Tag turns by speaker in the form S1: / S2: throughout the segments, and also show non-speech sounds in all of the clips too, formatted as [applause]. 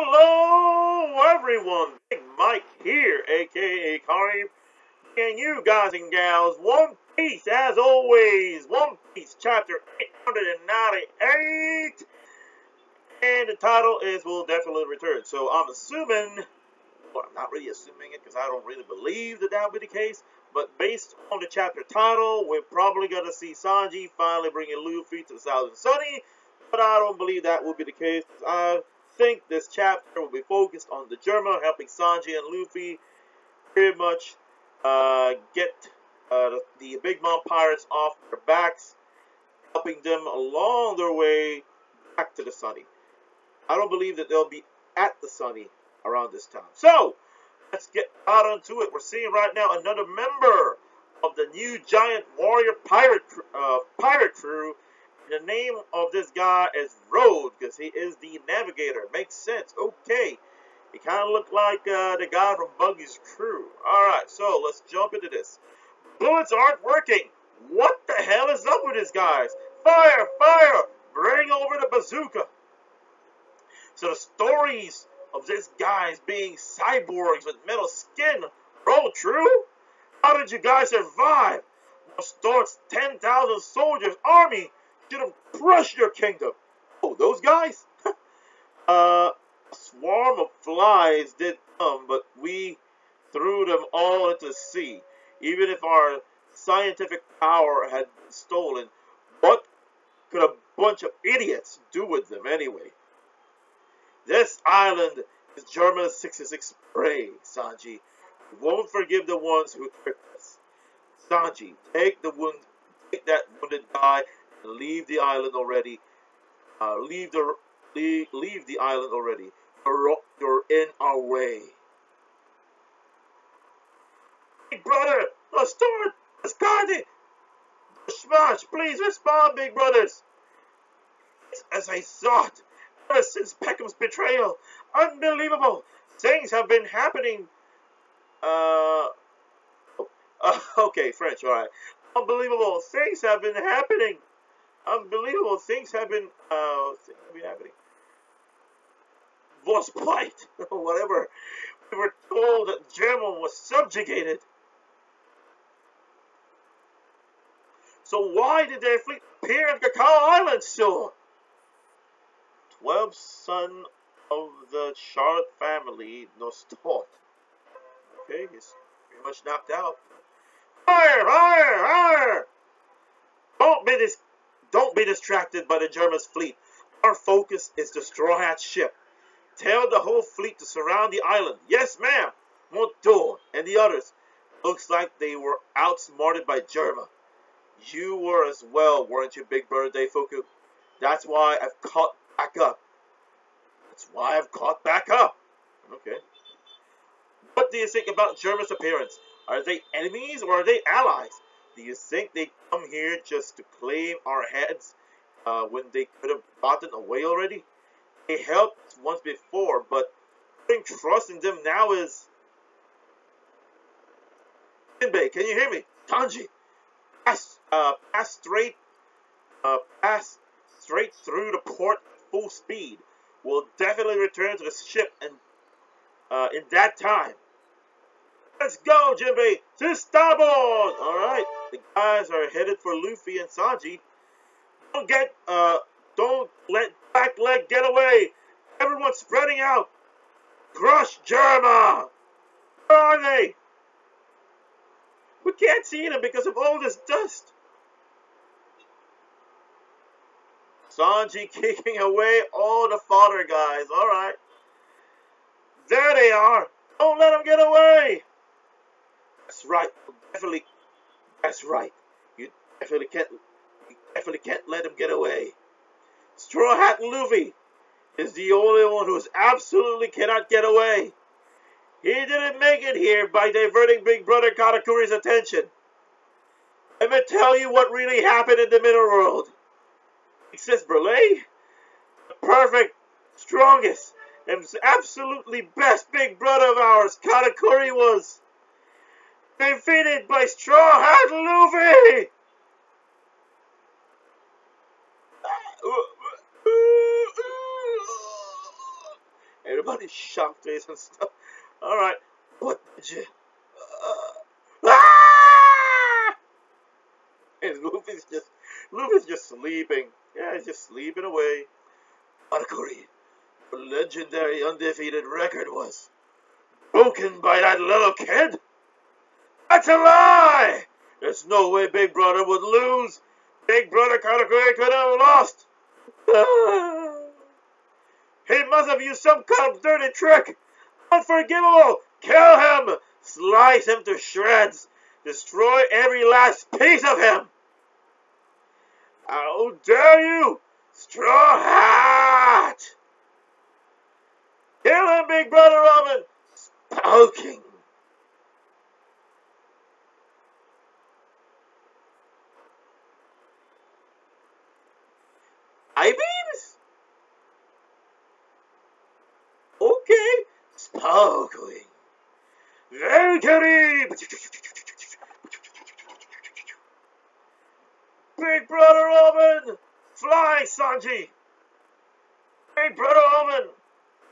S1: Hello, everyone. Big Mike here, aka Kari, and you guys and gals. One Piece, as always. One Piece, chapter 898. And the title is We'll Definitely Return. So I'm assuming, well, I'm not really assuming it because I don't really believe that that will be the case. But based on the chapter title, we're probably going to see Sanji finally bringing Luffy to the Thousand Sunny. But I don't believe that will be the case. I think this chapter will be focused on the Germa helping Sanji and Luffy pretty much uh, get uh, the, the Big Mom Pirates off their backs, helping them along their way back to the Sunny. I don't believe that they'll be at the Sunny around this time. So, let's get out onto it. We're seeing right now another member of the new giant warrior pirate uh, pirate crew the name of this guy is Road because he is the navigator. Makes sense. Okay. He kind of looked like uh, the guy from Buggy's crew. Alright, so let's jump into this. Bullets aren't working. What the hell is up with these guys? Fire! Fire! Bring over the bazooka. So the stories of these guys being cyborgs with metal skin all true? How did you guys survive? Stark's 10,000 soldiers army should have crushed your kingdom. Oh, those guys? [laughs] uh, a swarm of flies did come, but we threw them all into the sea. Even if our scientific power had been stolen, what could a bunch of idiots do with them anyway? This island is Germa's 66 prey, Sanji. We won't forgive the ones who tricked us. Sanji, take the wound, take that wounded guy leave the island already. Uh, leave the leave, leave the island already. You're, you're in our way. Big brother, Astort, Ascardi, Smash, please respond, big brothers. It's as I thought. Ever since Pekoms' betrayal, unbelievable things have been happening. Uh, uh [laughs] okay, French, all right. Unbelievable things have been happening unbelievable things have been uh, things been happening. Was plight, or whatever. We were told that Germa was subjugated. So why did their fleet appear at Cacao Island still? Twelve son of the Charlotte family, Nusstorte. Okay, he's pretty much knocked out. Fire! Fire! Fire! Don't be this don't be distracted by the Germa fleet. Our focus is the Straw Hat ship. Tell the whole fleet to surround the island. Yes, ma'am. Montd'or and the others. Looks like they were outsmarted by Germa. You were as well, weren't you, Big Bird Daifuku? That's why I've caught back up. That's why I've caught back up. Okay. What do you think about Germa's appearance? Are they enemies or are they allies? Do you think they come here just to claim our heads uh, when they could have gotten away already? They helped once before, but putting trust in them now is... Jinbei, can you hear me? Tanji, pass, uh, pass straight, uh, pass straight through the port at full speed. We'll definitely return to the ship and uh, in that time. Let's go, Jinbei! To starboard! Alright, the guys are headed for Luffy and Sanji. Don't get, uh, don't let Black Leg get away! Everyone's spreading out! Crush Germa! Where are they? We can't see them because of all this dust. Sanji [laughs] kicking away all the fodder guys. Alright. There they are. Don't let them get away. That's right. Definitely. That's right. You definitely can't. You definitely can't let him get away. Straw Hat Luffy is the only one who absolutely cannot get away. He didn't make it here by diverting Big Brother Katakuri's attention. Let me tell you what really happened in the middle world. Says Brulee, the perfect, strongest, and absolutely best Big Brother of ours, Katakuri was defeated by Straw Hat Luffy! everybody's shocked face and stuff. All right, what did you? Uh, ah! And Luffy's just Luffy's just sleeping. Yeah, he's just sleeping away. Katakuri, the legendary undefeated record was broken by that little kid. That's a lie! There's no way Big Brother would lose. Big Brother Katakuri could have lost. [sighs] he must have used some kind of dirty trick. Unforgivable! Kill him! Slice him to shreds! Destroy every last piece of him! How dare you! Straw Hat! Kill him, Big Brother Robin! Spoking! I-beams? Okay. Sparking. Valkyrie! Big Brother Robin! Fly, Sanji! Big Brother Robin!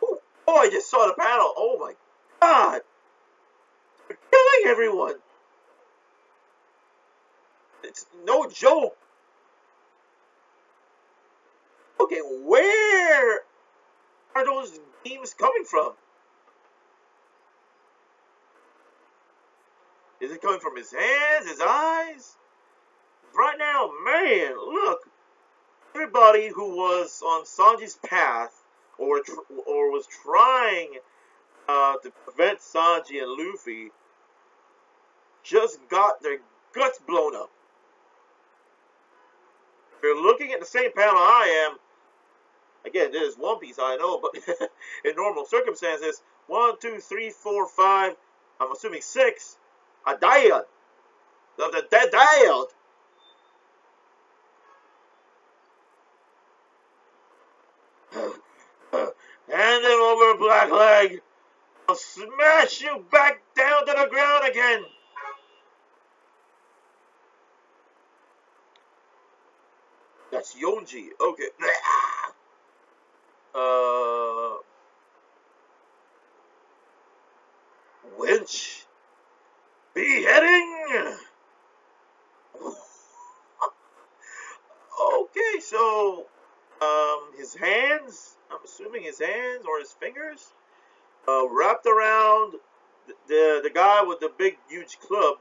S1: Oh, oh, I just saw the panel. Oh my god! They're killing everyone! It's no joke! Okay, where are those beams coming from? Is it coming from his hands, his eyes? Right now, man, look. Everybody who was on Sanji's path or or was trying uh, to prevent Sanji and Luffy just got their guts blown up. You're looking at the same panel I am, Again, this is One Piece, I know, but [laughs] in normal circumstances, one, two, three, four, five, I'm assuming six, are died. Of the dead died. [laughs] Hand him over, Black Leg. I'll smash you back down to the ground again. That's Yonji. Okay. [laughs] Uh, winch beheading. [laughs] okay, so um, his hands. I'm assuming his hands or his fingers uh, wrapped around the, the the guy with the big huge club.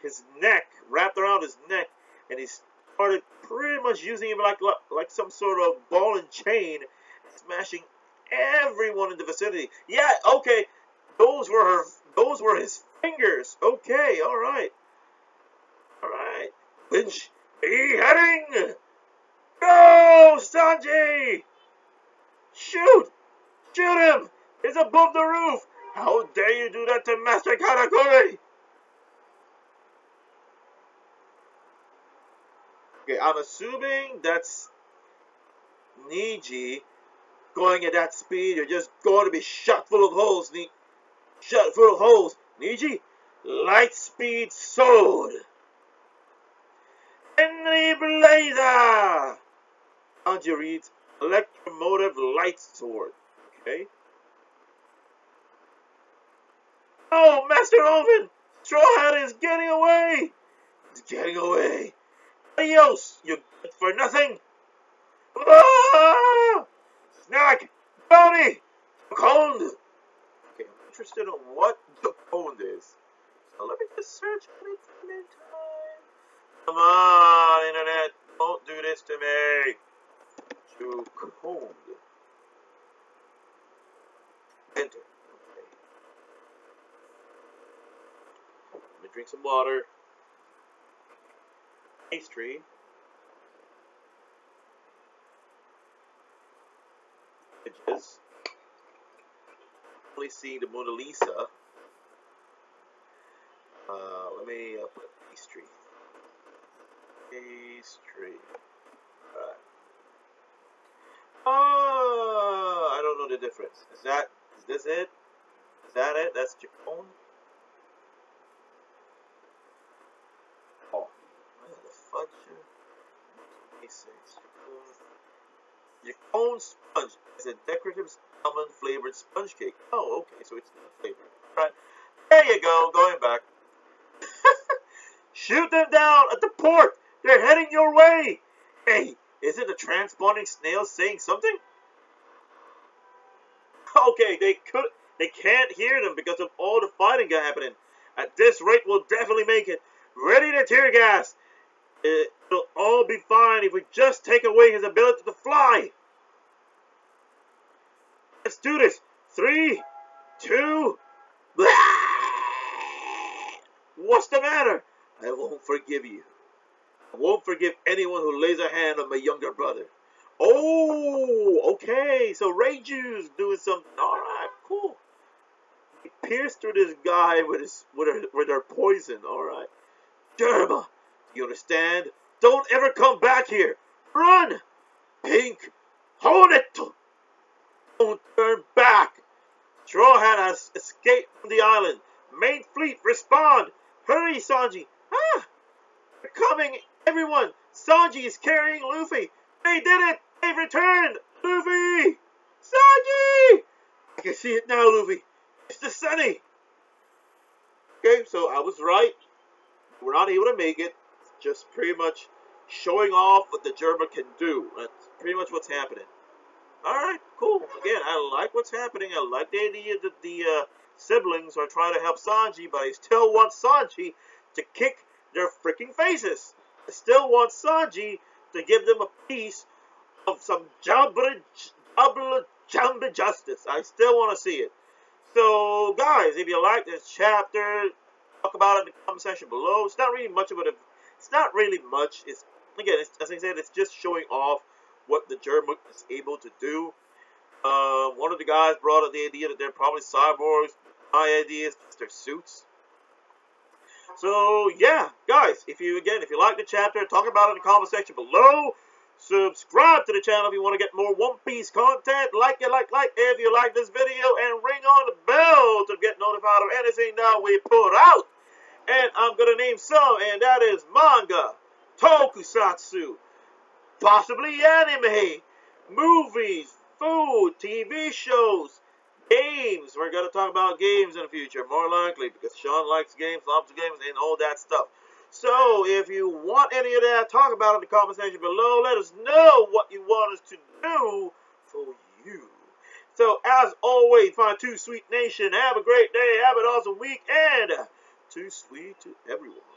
S1: His neck wrapped around his neck, and he started pretty much using him like like some sort of ball and chain smashing everyone in the vicinity. Yeah, okay, those were her, those were his fingers. Okay, all right, all right. Winch beheading. Go, Sanji! Shoot! Shoot him! He's above the roof! How dare you do that to Master Katakuri? Okay, I'm assuming that's Niji going at that speed, you're just going to be shot full of holes. Ne shot full of holes. Niji, light speed sword. Henry Blazer. Anji reads electromotive light sword. Okay. Oh, Master Oven! Straw Hat is getting away! He's getting away! Adios, you good for nothing! Ah! Snack! Bounty! Coned! Okay, I'm interested in what the coned is. So let me just search in time. Come on, internet. Don't do this to me. To coned. Enter. Okay. Let me drink some water. Pastry. Images. Only see the Mona Lisa. Uh, let me uh, put pastry. Pastry. Alright. Oh, I don't know the difference. Is that, is this it? Is that it? That's Japone? Oh, the fudge. Basics. Joconde sponge is a decorative almond flavored sponge cake. Oh, okay, so it's not flavored. Right. There you go, going back. [laughs] Shoot them down at the port! They're heading your way! Hey, isn't the transponding snail saying something? Okay, they could they can't hear them because of all the fighting happening. At this rate, we'll definitely make it. Ready to tear gas. It'll all be fine if we just take away his ability to fly. Let's do this. Three, two. What's the matter? I won't forgive you. I won't forgive anyone who lays a hand on my younger brother. Oh, okay. So Reiju's doing something. All right, cool. He pierced through this guy with his with her with her poison. All right, Germa, you understand? Don't ever come back here. Run, Pink. Hold it. Don't turn back. Straw Hat has escaped from the island. Main fleet, respond. Hurry, Sanji. Ah, they're coming. Everyone, Sanji is carrying Luffy. They did it. They've returned! Luffy! Sanji! I can see it now, Luffy. It's the Sunny. Okay, so I was right. We're not able to make it. Just pretty much showing off what the Germa can do. That's pretty much what's happening. Alright, cool. Again, I like what's happening. I like the idea that the uh, siblings are trying to help Sanji, but I still want Sanji to kick their freaking faces. I still want Sanji to give them a piece of some jamba justice. I still want to see it. So, guys, if you like this chapter, talk about it in the comment section below. It's not really much of a, it's not really much. It's again, it's, as I said, it's just showing off what the Germa is able to do. Um, one of the guys brought up the idea that they're probably cyborgs. My idea is just their suits. So yeah, guys, if you again, if you like the chapter, talk about it in the comment section below. Subscribe to the channel if you want to get more One Piece content. Like it, like, like if you like this video. And ring on the bell to get notified of anything that we put out. And I'm going to name some, and that is manga, tokusatsu, possibly anime, movies, food, TV shows, games. We're going to talk about games in the future, more likely, because Sean likes games, loves games, and all that stuff. So, if you want any of that, talk about it in the comment section below. Let us know what you want us to do for you. So, as always, my two Sweet Nation, have a great day, have an awesome week, and Too Sweet to everyone.